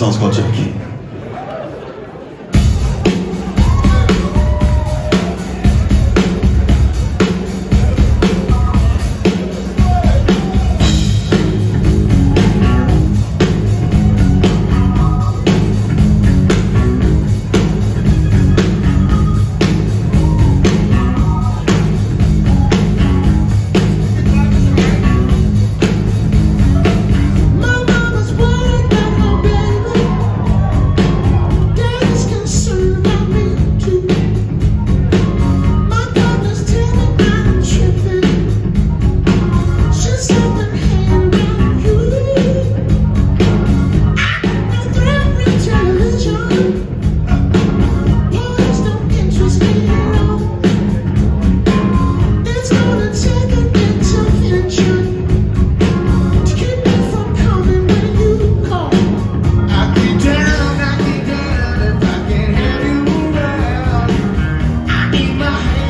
Sounds called Jackie. My